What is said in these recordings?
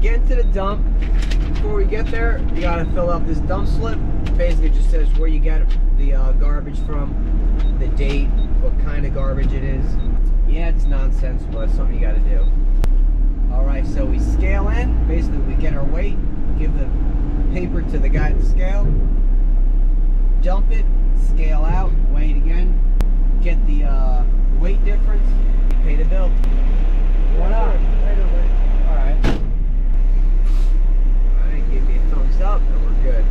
getting to the dump, before we get there, you gotta fill out this dump slip. Basically, it just says where you get the uh, garbage from, the date, what kind of garbage it is. Yeah, it's nonsense, but it's something you gotta do. All right, so we scale in. Basically, we get our weight, give the paper to the guy at the scale, dump it, scale out, weigh it again, get the uh, weight difference, pay the bill. What up? All right. All right, give me a thumbs up, and we're good.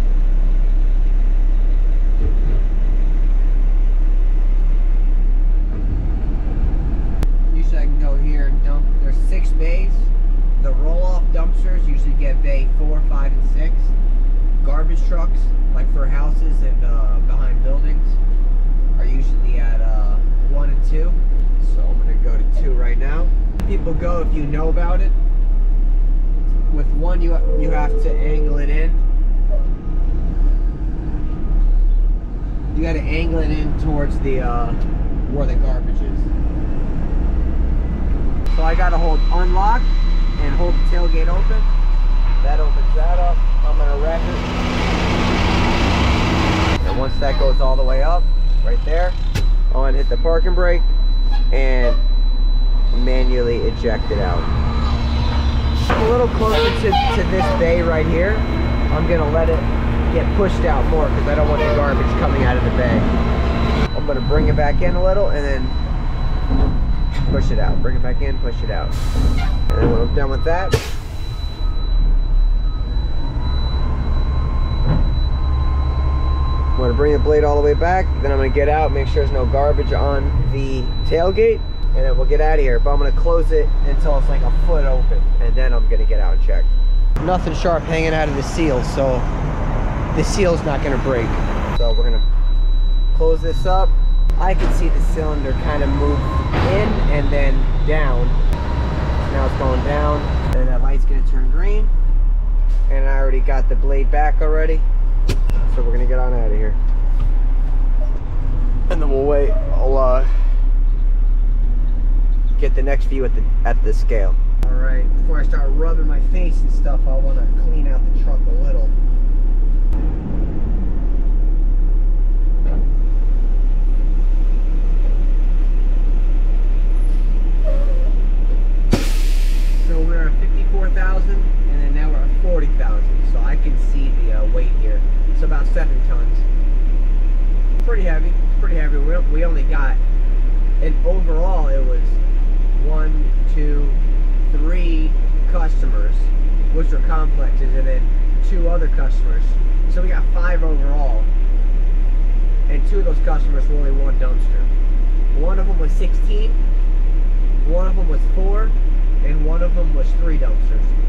Usually I can go here and dump. There's six bays. The roll-off dumpsters usually get bay four, five, and six. Garbage trucks, like for houses and uh, behind buildings, are usually at uh, one and two. So I'm gonna go to two right now. People go if you know about it. With one, you you have to angle it in. You got to angle it in towards the uh, where the garbage is. So I got to hold unlock and hold the tailgate open. That opens that up. I'm gonna wrap it. And once that goes all the way up, right there, I'm gonna hit the parking brake and manually eject it out. A little closer to, to this bay right here, I'm gonna let it get pushed out more because I don't want the garbage coming out of the bay. I'm gonna bring it back in a little and then push it out. Bring it back in, push it out. And when I'm done with that, I'm gonna bring the blade all the way back, then I'm gonna get out, make sure there's no garbage on the tailgate, and then we'll get out of here. But I'm gonna close it until it's like a foot open, and then I'm gonna get out and check. Nothing sharp hanging out of the seal, so the seal's not gonna break. So we're gonna close this up. I can see the cylinder kind of move in and then down. Now it's going down, and that light's gonna turn green. And I already got the blade back already. So we're gonna get on out of here. And then we'll wait. I'll uh, get the next view at the at the scale. All right. Before I start rubbing my face and stuff, I want to clean out the truck a little. So we're at 54,000 and then now we're at 40,000. So I can see the uh, weight here. It's about seven tons. Pretty heavy. Pretty heavy. We, we only got, and overall it was one, two, three customers, which are complexes, and then two other customers. So we got five overall. And two of those customers were only one dumpster. One of them was 16, one of them was four, and one of them was three dumpsters.